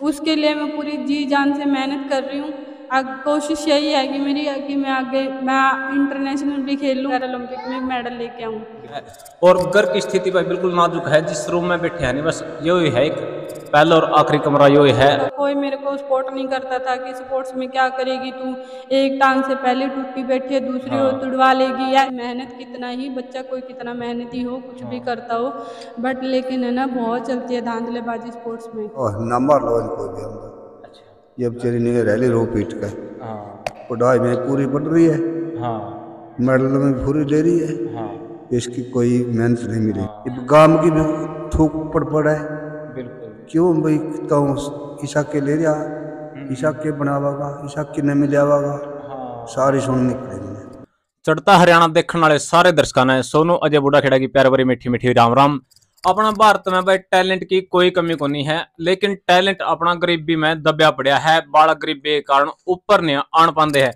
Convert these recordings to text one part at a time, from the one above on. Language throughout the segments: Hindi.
उसके लिए मैं पूरी जी जान से मेहनत कर रही हूँ। कोशिश यही है कि मेरी, कि मैं आगे, मैं इंटरनेशनल भी खेल लूँ ओलंपिक में मेडल लेके आऊँ। और घर की स्थिति पर बिल्कुल नाजुक है, जिस रूम में बैठे हैं बस यही है एक। पहला और आखिरी कमरा यही है तो कोई मेरे को सपोर्ट नहीं करता था कि स्पोर्ट्स में क्या करेगी तू? एक टांग से पहले टूटी बैठी है दूसरी हाँ। और तुड़वा लेगी। या मेहनत कितना ही बच्चा कोई कितना मेहनती हो कुछ हाँ। भी करता हो बट लेकिन है ना बहुत चलती है धांधलेबाजी स्पोर्ट्स में। नंबर लो कोई भी अच्छा। ये बेचारी नहीं रैली रो पीट कर। हाँ। पढ़ाई में पूरी पढ़ रही है। हाँ। मेडल में पूरी ले रही है। हाँ। इसकी कोई मेहनत नहीं मिली। गाँव की भी थूक पड़ पड़ा है। क्यों भाई तो ईसा के ले रहा ईसा के बनावागा ईसा के न मिलावागा हाँ। सारी सुननी पड़ेगी चढ़ता हरियाणा देखने वाले सारे दर्शकों ने सोनू अजय बुढ़ा खेड़ा की प्यार भरी मीठी मीठी राम राम। अपना भारत में भाई टैलेंट की कोई कमी को नहीं है लेकिन टैलेंट अपना गरीबी में दबिया पड़ा है बाल गरीबी के कारण ऊपर नहीं आन पाते है।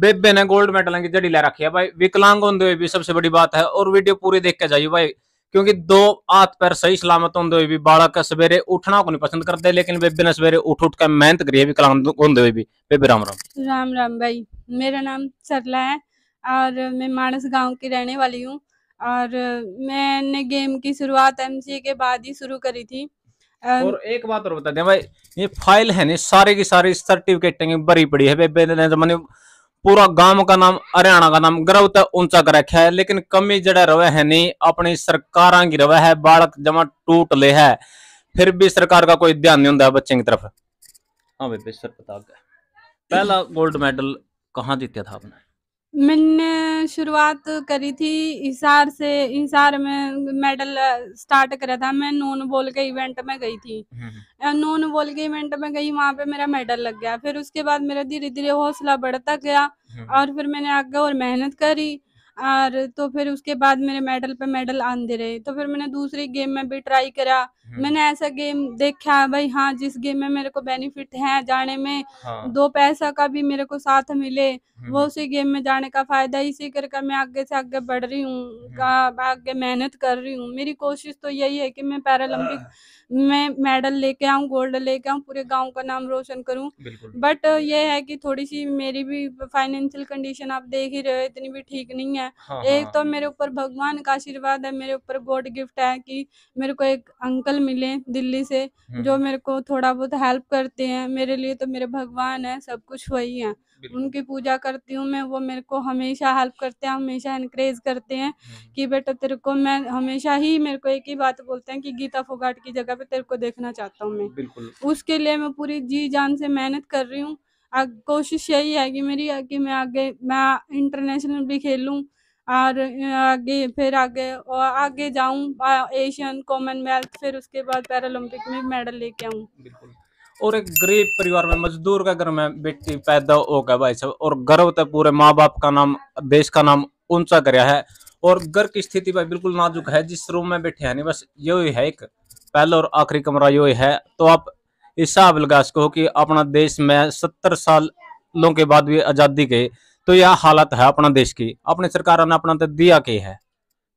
बेबे ने गोल्ड मेडल की जड़ी ले रखी है भाई विकलांग होते भी सबसे बड़ी बात है और वीडियो पूरी देख के जाइए भाई। क्योंकि दो हाथ पैर सही सलामत होंगे हुए भी बालक सवेरे उठना को नहीं पसंद करते लेकिन बेबे ने सवेरे उठ उठ कर मेहनत करी है विकलांग होंगे हुए भी बेबे राम राम। राम राम भाई मेरा नाम सरला है और मैं मानस गाँव की रहने वाली हूँ और मैंने गेम की शुरुआत एमसीए के बाद ही शुरू करी थी। और एक बात और बता दें भाई ये फ़ाइल है नहीं सारे की सारी सर्टिफिकेट भरी पड़ी है बेबे ने जमाने पूरा गाँव का नाम, हरियाणा का नाम गर्व तक ऊँचा कर रखा है, लेकिन कमी जड़ा रवे है नहीं, अपनी सरकार की रवे है, बालक जमा टूट ले है। फिर भी सरकार का कोई ध्यान नहीं होंगे बच्चे की तरफ़। हाँ भाई सर बता पहला गोल्ड मेडल कहाँ जीता था आपने? मैंने शुरुआत करी थी हिसार से हिसार में मेडल स्टार्ट करा था मैं नॉन बोल के इवेंट में गई थी हम्म। नून बोल के इवेंट में गई वहाँ पे मेरा मेडल लग गया फिर उसके बाद मेरा धीरे धीरे हौसला बढ़ता गया हम्म। और फिर मैंने आगे और मेहनत करी और तो फिर उसके बाद मेरे मेडल पे मेडल आंदे रहे तो फिर मैंने दूसरी गेम में भी ट्राई करा हम्म। मैंने ऐसा गेम देखा है भाई हाँ जिस गेम में मेरे को बेनिफिट है जाने में हाँ। दो पैसा का भी मेरे को साथ मिले वो हम्म। उसी गेम में जाने का फ़ायदा इसी करके मैं आगे से आगे बढ़ रही हूँ हम्म। आगे मेहनत कर रही हूँ मेरी कोशिश तो यही है कि मैं पैरालंपिक में मेडल लेके आऊँ गोल्ड लेके आऊँ पूरे गाँव का नाम रोशन करूँ बट ये है कि थोड़ी सी मेरी भी फाइनेंशियल कंडीशन आप देख ही रहे हो इतनी भी ठीक नहीं है हाँ, एक हाँ। तो मेरे ऊपर भगवान का आशीर्वाद है मेरे ऊपर गॉड गिफ्ट है कि मेरे को एक अंकल मिले दिल्ली से हम्म, जो हम्म। मेरे को थोड़ा बहुत हेल्प करते हैं मेरे लिए तो मेरे भगवान है सब कुछ वही है। उनकी पूजा करती हूँ मैं वो मेरे को हमेशा हेल्प करते हैं हमेशा इनक्रेज करते हैं हम्म। कि बेटा तेरे को मैं हमेशा ही मेरे को एक ही बात बोलते हैं कि गीता फोगाट की जगह पे तेरे को देखना चाहता हूँ मैं। उसके लिए मैं पूरी जी जान से मेहनत कर रही हूँ। कोशिश यही है कि मेरी कि मैं आगे मैं इंटरनेशनल भी खेलूँ और आगे, फिर आगे और आगे जाऊँ एशियन कॉमनवेल्थ फिर उसके बाद पैरालंपिक में मेडल लेके आऊँ। और एक गरीब परिवार में मजदूर का घर में बेटी पैदा हो गया भाई साहब, और गर्व तक पूरे माँ बाप का नाम, देश का नाम ऊँचा कराया है। और घर की स्थिति भाई बिल्कुल नाजुक है, जिस रूम में बैठे हैं, नहीं, बस यही है एक। पहला और आखिरी कमरा यही है। तो आप हिसाब लगा सको कि अपना देश में सत्तर सालों के बाद भी आज़ादी के तो यह हालत है अपना देश की। अपने सरकार ने अपना तो दिया के है।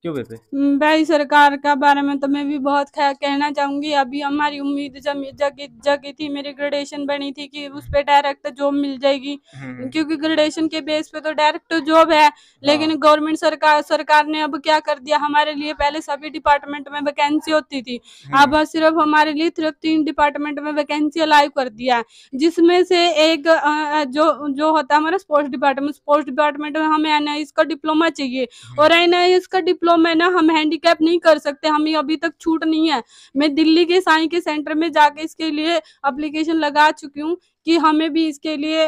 क्यों बेटे हम्म, भाई सरकार का बारे में तो मैं भी बहुत कहना चाहूँगी। अभी हमारी उम्मीद जगी जगी थी मेरी ग्रेडेशन बनी थी कि उस पे डायरेक्ट जॉब मिल जाएगी। हम्म। क्योंकि ग्रेडेशन के बेस पे तो डायरेक्ट जॉब है लेकिन गवर्नमेंट हाँ। सरकार सरकार ने अब क्या कर दिया? हमारे लिए पहले सभी डिपार्टमेंट में वैकेंसी होती थी। हम्म। अब सिर्फ़ हमारे लिए सिर्फ़ तीन डिपार्टमेंट में वैकेंसी अलाइव कर दिया जिसमें से एक जो जो होता है हमारा स्पोर्ट्स डिपार्टमेंट स्पोर्ट्स डिपार्टमेंट में हमें एन का डिप्लोमा चाहिए। और एन का डिप्लोमा में ना हम हैंडीकैप नहीं कर सकते, हमें अभी तक छूट नहीं है। मैं दिल्ली के साई के सेंटर में जाके इसके लिए अप्लीकेशन लगा चुकी हूँ। कि हमें भी इसके लिए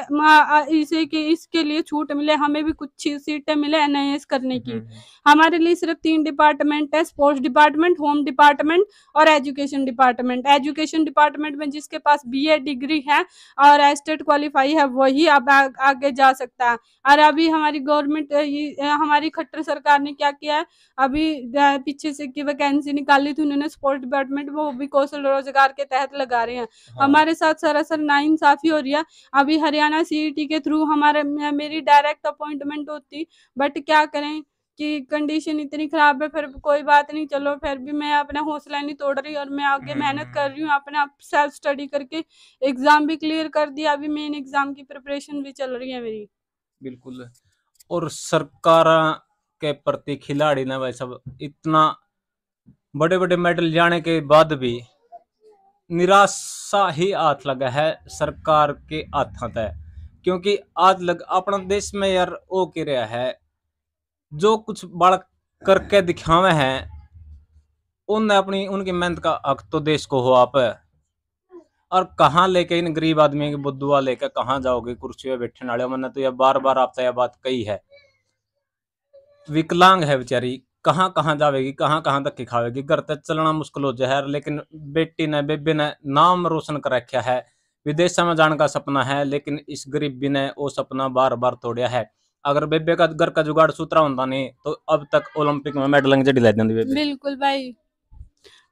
इसे के इसके लिए छूट मिले हमें भी कुछ सीटें मिले एन करने की। हम्म, हम्म। हमारे लिए सिर्फ़ तीन डिपार्टमेंट है स्पोर्ट्स डिपार्टमेंट होम डिपार्टमेंट और एजुकेशन डिपार्टमेंट। एजुकेशन डिपार्टमेंट में जिसके पास बी डिग्री है और एस्टेट क्वालिफाई है वही अब आगे जा सकता है। और अभी हमारी गवर्नमेंट हमारी खट्टर सरकार ने क्या किया है? अभी पीछे से की वैकेंसी निकाली थी उन्होंने स्पोर्ट्स डिपार्टमेंट वो भी कौशल रोज़गार के तहत लगा रहे हैं। हाँ। हमारे साथ सरासर नाइन नाइंसाफी काफ़ी हो रही है। अभी हरियाणा सी के थ्रू हमारे मेरी डायरेक्ट अपॉइंटमेंट होती बट क्या करें कि कंडीशन इतनी खराब है फिर कोई बात नहीं चलो फिर भी मैं अपना हौसला नहीं तोड़ रही और मैं आगे हम्म, मेहनत हम्म, कर रही हूँ अपना सेल्फ स्टडी करके एग्ज़ाम भी क्लियर कर दिया अभी मेन एग्ज़ाम की प्रिपरेशन भी चल रही है मेरी। बिल्कुल। और सरकार के प्रति खिलाड़ी ने भाई सब इतना बड़े बड़े मेडल जाने के बाद भी निराशा ही हाथ लगा है सरकार के हाथों तय क्योंकि आज लग अपना देश में यार वो कह रहा है, जो कुछ बालक करके दिखावे हैं, उनने अपनी, उनकी मेहनत का हक तो देश को हो आप। और कहाँ लेके इन गरीब आदमी की बुद्धुआ लेके कहाँ जाओगे? कुर्सी पे बैठने वाले मैंने तो यह बार बार आपसे यह बात कही है। विकलांग है बेचारी। कहाँ कहाँ जावेगी, कहाँ कहाँ तक खावेगी घर तक चलना मुश्किल हो जाए, लेकिन बेटी ने, बेबे ने नाम रोशन कर रखा है। विदेश में जाने का सपना है, लेकिन इस गरीबी ने वो सपना बार बार तोड़िया है। अगर बेबे का घर का जुगाड़ सूत्रा होता नहीं तो अब तक ओलंपिक में मेडल जड़ी ला बिल्कुल भाई।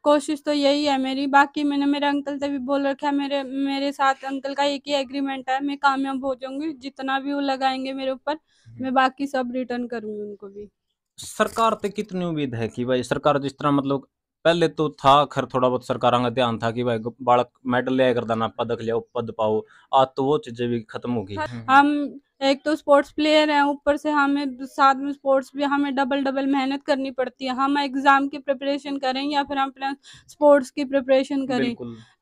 कोशिश तो यही है मेरी, बाकी मैंने, मेरे अंकल से भी बोल रखा है, मेरे मेरे साथ अंकल का एक ही एग्रीमेंट है, मैं कामयाब हो जाऊँगी, जितना भी वो लगाएँगे मेरे ऊपर, मैं बाकी सब रिटर्न करूँगी उनको भी। सरकार ते कितनी उम्मीद है कि भाई सरकार जिस तरह मतलब पहले तो था, खैर थोड़ा बहुत सरकारों का ध्यान था कि भाई बालक मेडल लिया कर देना पदक लिया पद पाओ, आज तो वो चीज़ें भी खत्म हो गई। हम एक तो स्पोर्ट्स प्लेयर हैं ऊपर से हमें साथ में स्पोर्ट्स भी हमें डबल डबल मेहनत करनी पड़ती है। हम एग्ज़ाम की प्रिपरेशन करें या फिर हम अपना स्पोर्ट्स की प्रिपरेशन करें।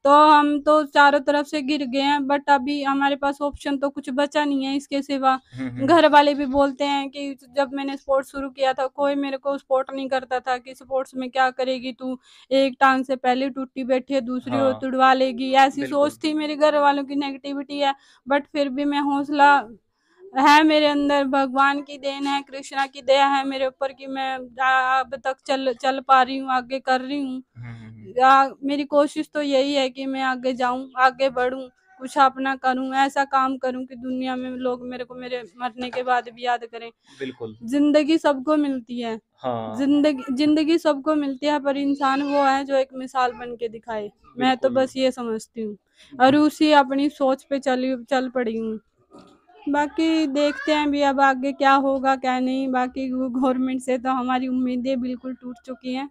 तो हम तो चारों तरफ़ से गिर गए हैं बट अभी हमारे पास ऑप्शन तो कुछ बचा नहीं है इसके सिवा। हम्म, हम्म। घर वाले भी बोलते हैं कि जब मैंने स्पोर्ट्स शुरू किया था कोई मेरे को सपोर्ट नहीं करता था कि स्पोर्ट्स में क्या करेगी तू? एक टांग से पहले टूटी बैठी है दूसरी हाँ। और तुड़वा लेगी। ऐसी सोच थी मेरे घर वालों की नेगेटिविटी है बट फिर भी मैं हौसला है मेरे अंदर भगवान की देन है कृष्णा की दया है मेरे ऊपर कि मैं अब तक चल चल पा रही हूँ आगे कर रही हूँ। हम्म, हम्म। मेरी कोशिश तो यही है कि मैं आगे जाऊँ आगे बढ़ूं कुछ अपना करूँ ऐसा काम करूँ कि दुनिया में लोग मेरे को मेरे मरने के बाद भी याद करें। बिल्कुल। ज़िंदगी सबको मिलती है। हाँ। ज़िंदगी ज़िंदगी सबको मिलती है पर इंसान वो है जो एक मिसाल बन के दिखाए। मैं तो बस ये समझती हूँ। और उसी अपनी सोच पे चली चल पड़ी हूँ। बाकी देखते हैं भी अब आगे क्या होगा, क्या नहीं। बाकी गवर्नमेंट से तो हमारी उम्मीदें बिल्कुल टूट चुकी हैं।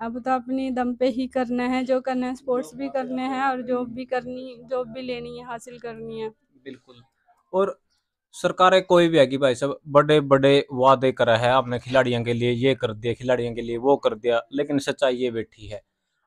अब तो अपनी दम पे ही करना है, जो करना है स्पोर्ट्स भी करने हैं और जॉब भी करनी जॉब भी लेनी है, हासिल करनी है। बिल्कुल। और सरकारें कोई भी है कि भाई सब बड़े बड़े वादे करा है, आपने खिलाड़ियों के लिए ये कर दिया, खिलाड़ियों के लिए वो कर दिया, लेकिन सच्चाई ये बैठी है,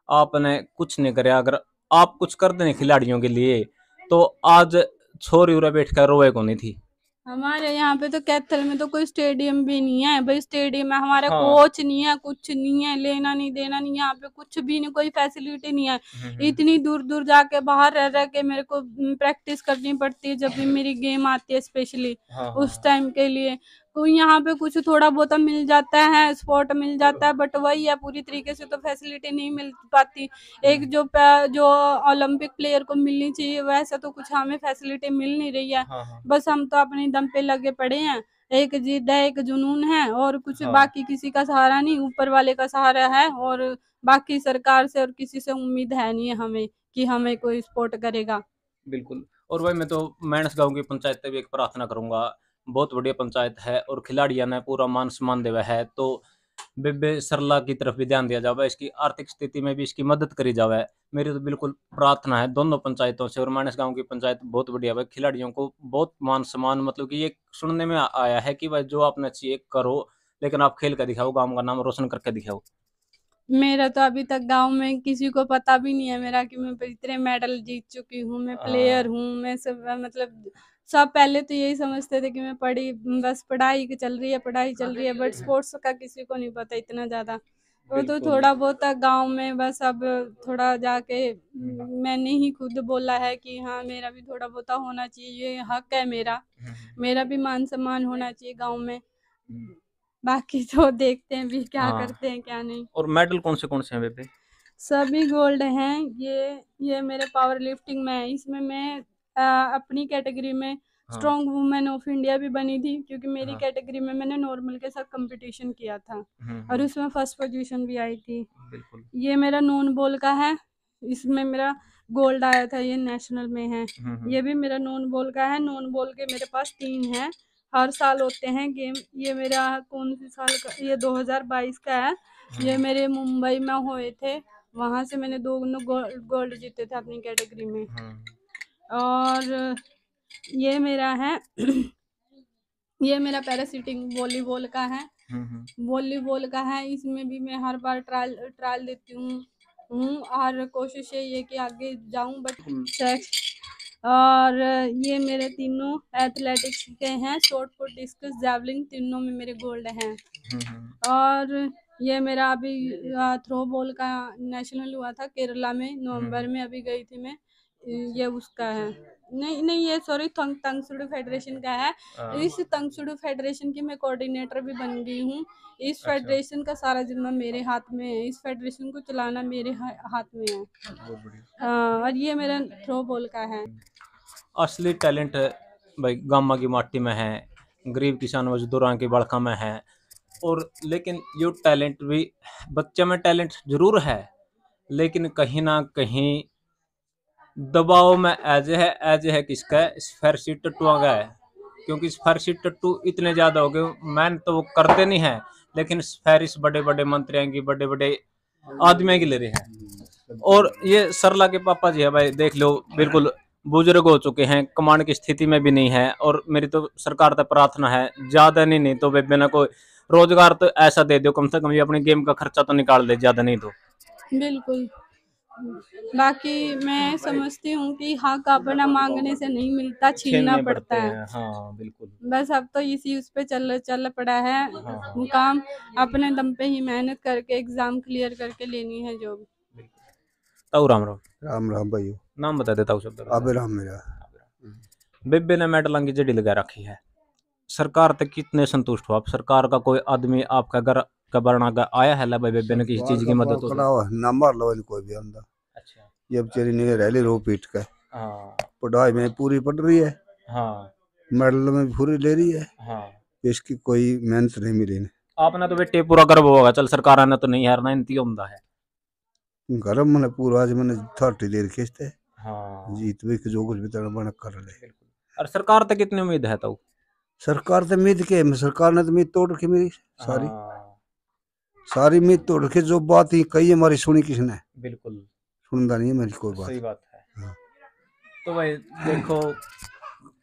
आपने कुछ नहीं कराया अगर आप कुछ कर दें खिलाड़ियों के लिए तो आज छोरी उरा बैठ कर रोए को नहीं थी? हमारे यहाँ पे तो कैथल में तो कोई स्टेडियम भी नहीं है। भाई स्टेडियम में हमारा हाँ। कोच नहीं है कुछ नहीं है लेना नहीं देना नहीं यहाँ पे कुछ भी नहीं कोई फैसिलिटी नहीं है। हम्म, हम्म। इतनी दूर दूर जाके बाहर रह रह के मेरे को प्रैक्टिस करनी पड़ती है जब भी मेरी गेम आती है स्पेशली हाँ, उस टाइम हाँ, के लिए। तो यहाँ पे कुछ थोड़ा बहुत मिल जाता है स्पॉट मिल जाता है बट वही है पूरी तरीके से तो फैसिलिटी नहीं मिल पाती। एक जो जो ओलंपिक प्लेयर को मिलनी चाहिए वैसा तो कुछ हमें फैसिलिटी मिल नहीं रही है। हाँ, हाँ। बस हम तो अपने दम पे लगे पड़े हैं। एक जिद है एक जुनून है और कुछ हाँ। बाकी किसी का सहारा नहीं ऊपर वाले का सहारा है और बाकी सरकार से और किसी से उम्मीद है नहीं है हमें कि हमें कोई सपोर्ट करेगा। बिल्कुल। और भाई मैं तो मैंस गाँव की पंचायत से भी एक प्रार्थना करूँगा बहुत बढ़िया पंचायत है और खिलाड़ियों ने पूरा मान सम्मान देवा है। तो बेबे सरला की तरफ़ भी ध्यान दिया जावे, इसकी आर्थिक स्थिति में भी इसकी मदद करी जावे। मेरी तो बिल्कुल प्रार्थना है दोनों पंचायतों से और मानस गाँव की पंचायत बहुत बढ़िया है। खिलाड़ियों को बहुत मान सम्मान मतलब कि ये सुनने में आया है कि भाई जो आपने चाहिए करो, लेकिन आप खेल कर दिखाओ, गाँव का नाम रोशन करके दिखाओ। मेरा तो अभी तक गाँव में किसी को पता भी नहीं है मेरा कि मैं इतने मेडल जीत चुकी हूँ मैं प्लेयर हाँ। हूँ मैं सब मतलब सब पहले तो यही समझते थे कि मैं पढ़ी बस पढ़ाई चल रही है पढ़ाई चल रही है बट स्पोर्ट्स का किसी को नहीं पता इतना ज़्यादा। वो तो थोड़ा बहुत गाँव में बस अब थोड़ा जाके मैंने ही खुद बोला है कि हाँ मेरा भी थोड़ा बहुत होना चाहिए ये हक है मेरा। मेरा भी मान सम्मान होना चाहिए गाँव में। बाकी तो देखते हैं भी क्या हाँ। करते हैं क्या नहीं। और मेडल कौन से कौन से हैं बेबे? सभी गोल्ड हैं ये ये मेरे पावर लिफ्टिंग में है। इसमें मैं आ, अपनी कैटेगरी में स्ट्रॉन्ग वुमेन ऑफ़ इंडिया भी बनी थी क्योंकि मेरी हाँ. कैटेगरी में मैंने नॉर्मल के साथ कंपटीशन किया था। हम्म, और हम्म। उसमें फ़र्स्ट पोजीशन भी आई थी। ये मेरा नॉन बॉल का है। इसमें मेरा गोल्ड आया था ये नेशनल में है। हम्म, ये भी मेरा नॉन बॉल का है। नॉन बॉल के मेरे पास तीन है। हर साल होते हैं गेम। ये मेरा कौन सी साल का ये 2022 का है। ये हम्म। मेरे मुंबई में हुए थे। वहाँ से मैंने दो गोल्ड जीते थे अपनी कैटेगरी में। हम्म। और ये मेरा है ये मेरा पैरासिटिंग वॉलीबॉल का है। हम्म, वॉलीबॉल का है। इसमें भी मैं हर बार ट्रायल ट्रायल देती हूँ। हूँ और कोशिश है ये कि आगे जाऊँ बट और ये मेरे तीनों एथलेटिक्स के हैं शॉर्ट पुट डिस्कस जेवलिन तीनों में मेरे गोल्ड हैं। और ये मेरा अभी थ्रो बॉल का नेशनल हुआ था केरला में नवंबर में अभी गई थी मैं ये उसका है। नहीं नहीं ये सॉरी तंग तंगसुडू फेडरेशन का है। हाँ। इस तंगसुडू फेडरेशन की मैं कोऑर्डिनेटर भी बन गई हूँ। इस अच्छा। फेडरेशन का सारा जिम्मा मेरे हाथ में है। इस फेडरेशन को चलाना मेरे हाथ में है। हाँ, और ये मेरा थ्रो बॉल का है। असली टैलेंट भाई गामा की माटी में है गरीब किसान मजदूरों की बड़का में है। और लेकिन ये टैलेंट भी बच्चे में टैलेंट ज़रूर है लेकिन कहीं ना कहीं दबाव में एज है एज है किसका है? स्फेरसी टट्टुआ का है। क्योंकि स्फेरसी टट्टू इतने ज़्यादा हो गए मैन तो वो करते नहीं है, लेकिन स्फेरिस बड़े बड़े मंत्रियों की बड़े बड़े आदमियों की ले रहे हैं। और ये सरला के पापा जी है भाई, देख लो, बिल्कुल बुज़ुर्ग हो चुके हैं, कमांड की स्थिति में भी नहीं है, और मेरी तो सरकार तक प्रार्थना है, ज़्यादा नहीं नहीं तो बेबे बिना कोई रोज़गार तो ऐसा दे दो, कम से कम ये अपने गेम का खर्चा तो निकाल दे, ज़्यादा नहीं तो। बिल्कुल। बाकी मैं समझती हूँ कि हक अपना मांगने से नहीं मिलता छीनना पड़ता है। हाँ बिल्कुल। बस अब तो इसी उस पे चल चल पड़ा है। हाँ। मुकाम अपने दम पे ही मेहनत करके एग्ज़ाम क्लियर करके लेनी है जो भी ताऊ राम राम राम राम भाई। नाम बता देता हूँ अबे राम मेरा। बेबे ने मेडल की जड़ी लगा रखी है। सरकार तक कितने संतुष्ट हो आप? सरकार का कोई आदमी आपका घर का आया है भाई बेबे ने किसी चीज़ की मदद हो नंबर लो कोई भी आंदा अच्छा। ये बेचारी नहीं रह ली रो पीट का। हाँ। पढ़ाई में पूरी पढ़ रही है। हाँ। मेडल में पूरी ले रही है। हाँ। इसकी कोई मेहनत नहीं मिली ने आपने तो बेटे पूरा गर्व होगा चल सरकार ने तो नहीं हारना इनती उमदा है। गर्व मैंने पूरा आज मैंने थर्टी देर खींचते। हाँ। जीत भी जो कुछ भी तरह बन कर ले। और सरकार तक कितनी उम्मीद है तो सरकार तो उम्मीद के सरकार ने तो उम्मीद तोड़ रखी मेरी सारी। हाँ। सारी उम्मीद तोड़ रखी जो बात ही कही हमारी सुनी किसने? बिल्कुल। सुनता नहीं है मेरी कोई बात। सही बात है। हाँ। तो भाई देखो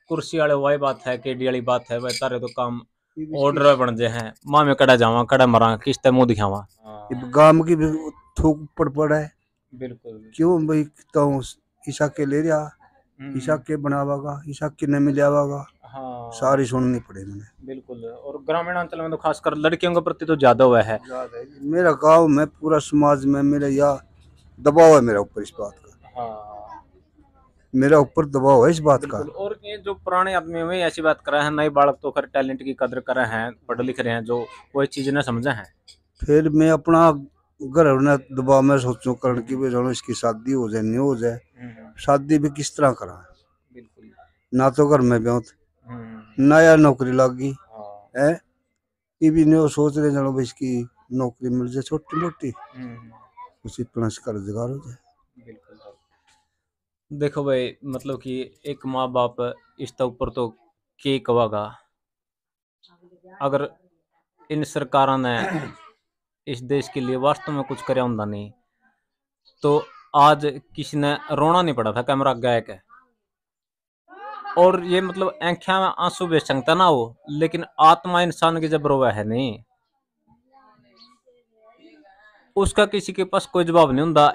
कुर्सी वाले वही बात है केडी वाली बात है भाई तारे तो काम ऑर्डर बन जाए हैं। माँ में कड़ा जावा कड़ा मरा किस्ते मुँह दिखावा? हाँ। गाँव की भी थूक पड़ पड़ा है। बिल्कुल। क्यों भाई तो ईसा के ले रहा? हम्म। ईसा के बनावागा? ईसा के न मिलावागा सारी सुननी पड़े मैंने। बिल्कुल और ग्रामीण अंचल में तो खासकर लड़कियों के प्रति तो ज़्यादा हुआ है। मेरा गाँव में पूरा समाज में मेरा या दबाव है मेरा ऊपर इस बात का। हाँ। मेरा ऊपर दबाव है इस बात का। और ये जो पुराने आदमी में ऐसी बात कर रहे हैं नए बालक तो कर टैलेंट की कदर कर रहे हैं पढ़ लिख रहे हैं जो वो चीज़ ने समझा है। फिर मैं अपना घर ने दबाव में सोचू कर की इसकी शादी हो जाए नहीं हो जाए हम्म, हम्म। शादी भी किस तरह करा? बिल्कुल। ना तो घर में ब्याह नया नौकरी लग। गई हाँ। है? ये भी नहीं सोच रहे चलो भाई इसकी नौकरी मिल जाए छोटी मोटी। उसी प्लस का रोज़गार हो जाए। देखो भाई मतलब कि एक माँ बाप इसके ऊपर तो के कवागा? अगर इन सरकारों ने इस देश के लिए वास्तव में कुछ करे नहीं तो आज किसी ने रोना नहीं पड़ा था कैमरा गायक। है और ये मतलब आंखिया में आँसू बेच सकता ना हो, लेकिन आत्मा इंसान की जब रोवा है नहीं, उसका किसी के पास कोई जवाब नहीं होता।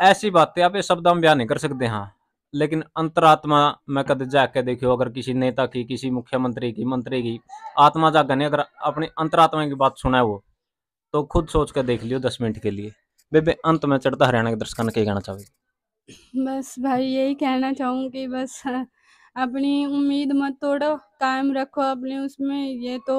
ऐसी बातें आप शब्द हम बयान नहीं कर सकते हाँ। लेकिन अंतरात्मा में कद जाके देखियो, अगर किसी नेता की, किसी मुख्यमंत्री की, मंत्री की आत्मा जागने अगर अपनी अंतरात्मा की बात सुना है वो तो खुद सोच कर देख लियो दस मिनट के लिए। बेबे, अंत में चढ़ता हरियाणा के दर्शकों ने कहना चाहोगे? बस भाई यही कहना चाहूँगी, बस अपनी उम्मीद मत तोड़ो कायम रखो अपने उसमें। ये तो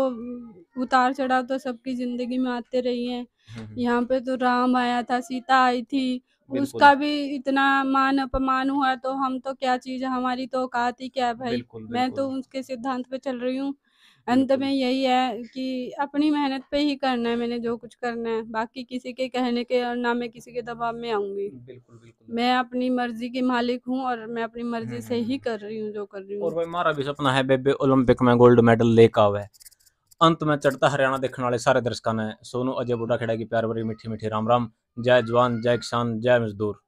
उतार चढ़ाव तो सबकी ज़िंदगी में आते रही है। हम्म, हम्म। यहाँ पे तो राम आया था सीता आई थी। उसका भी इतना मान अपमान हुआ तो हम तो क्या चीज़ हमारी तो औकात ही क्या है भाई? बिल्कुल, मैं तो उसके सिद्धांत पे चल रही हूँ। अंत में यही है कि अपनी मेहनत पे ही करना है मैंने जो कुछ करना है। बाकी किसी के कहने के और ना मैं किसी के दबाव में आऊँगी। बिल्कुल बिल्कुल। मैं अपनी मर्ज़ी की मालिक हूँ और मैं अपनी मर्ज़ी से ही कर रही हूँ जो कर रही और हूँ भाई हमारा भी सपना है बेबे ओलंपिक में गोल्ड मेडल लेकर आवे। अंत में चढ़ता हरियाणा देखने वाले सारे दर्शकों ने सोनू अजय बुढ़ा खेड़ा की प्यार भरी मीठी मीठी राम राम जय जवान जय किसान जय मजदूर।